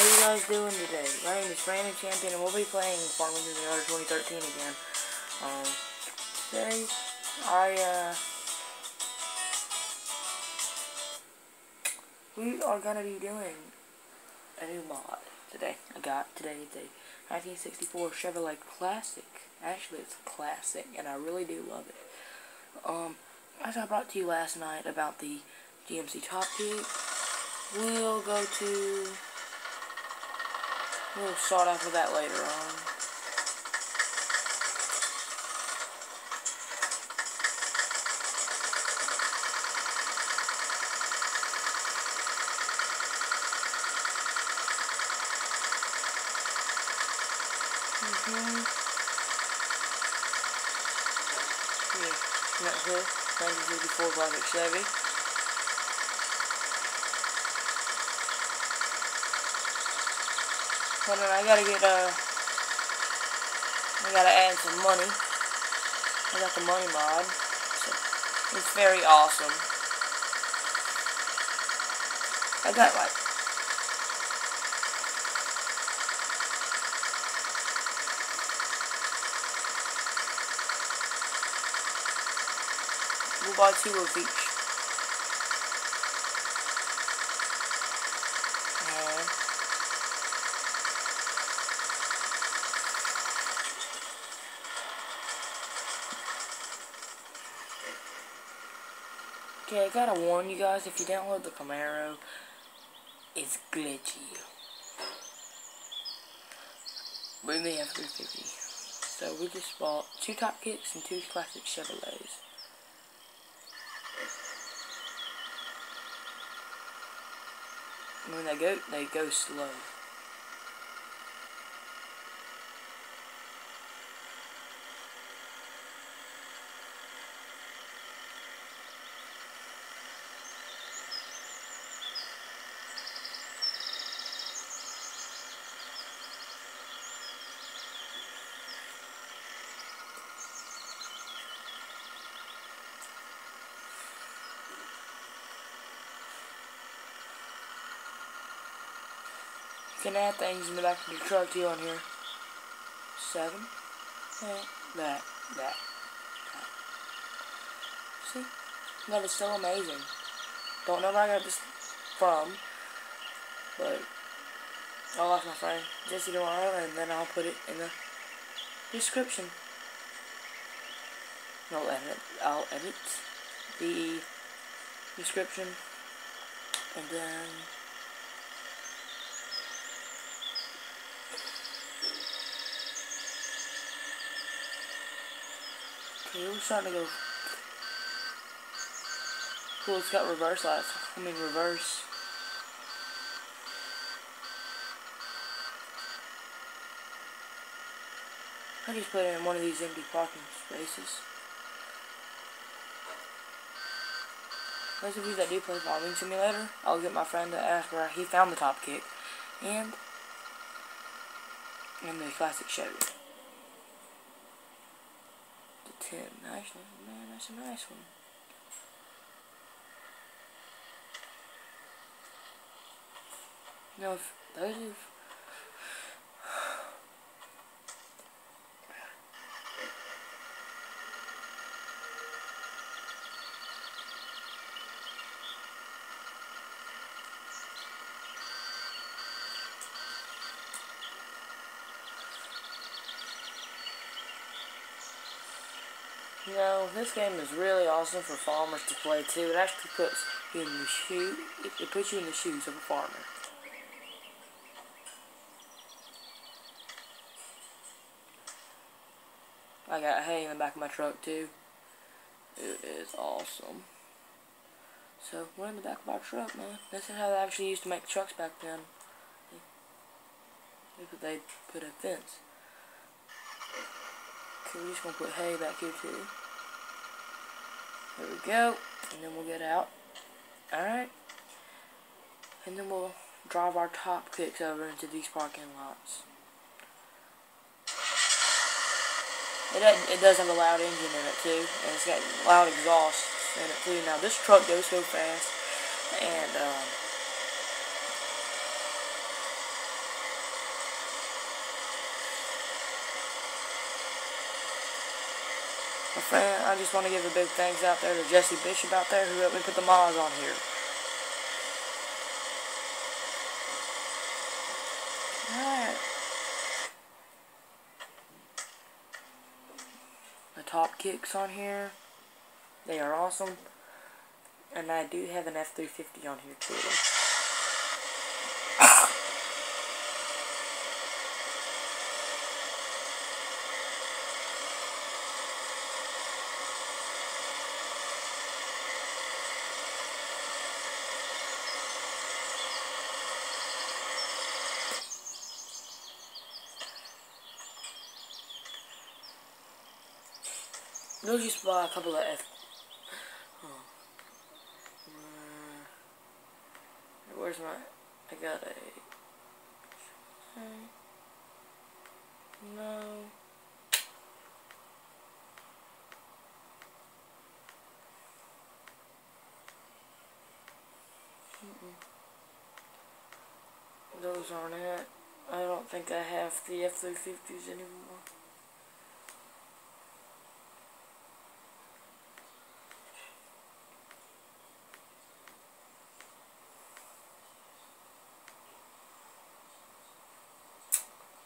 How you guys doing today? My name is Brandon Champion and we'll be playing the Yard 2013 again. Um, today, I, uh, we are gonna be doing a new mod today. I got today, a 1964 Chevrolet Classic. Actually, it's a classic and I really do love it. Um, as I brought to you last night about the GMC Top Gear, we'll go to We'll sort off with that later on. Mm hmm Yeah, that's here. 1954 Classic Chevy. Hold on, I gotta get, uh, I gotta add some money. I got the money mod. So, it's very awesome. I got, like, we'll buy two of each. Okay, I gotta warn you guys, if you download the Camaro, it's glitchy. We may have 350. So we just bought two top kicks and two classic Chevrolets. When they go, they go slow. Can add things in the back of your truck too on here. Seven. that, that, that. See? That is so amazing. Don't know where I got this from, but I'll ask my friend Jesse tomorrow and then I'll put it in the description. I'll edit, I'll edit the description and then Okay, we're starting to go. Cool, it's got reverse lights. I mean, reverse. I just put it in one of these empty parking spaces. Those of you that do play Farming Simulator, I'll get my friend to ask where he found the top kick. And, and the classic Chevy. 10. Actually, man, that's a nice one. Now, if those of You know, this game is really awesome for farmers to play too. It actually puts you in the shoe. It, puts you in the shoes of a farmer. I got hay in the back of my truck too. It is awesome. So we're in the back of our truck, man. This is how they actually used to make trucks back then. They put a fence. Okay, we're just gonna put hay back here too. There we go. And then we'll get out. Alright. And then we'll drive our top kicks over into these parking lots. It, it does have a loud engine in it too. And it's got loud exhaust in it too. Now this truck goes so fast. And um, Friend, I just want to give a big thanks out there to Jesse Bishop out there who helped me put the mods on here. Alright. The top kicks on here. They are awesome. And I do have an F-350 on here too. Go just buy a couple of F. Oh. Where's my? I got a. No. Those aren't it. I don't think I have the F-350s anymore.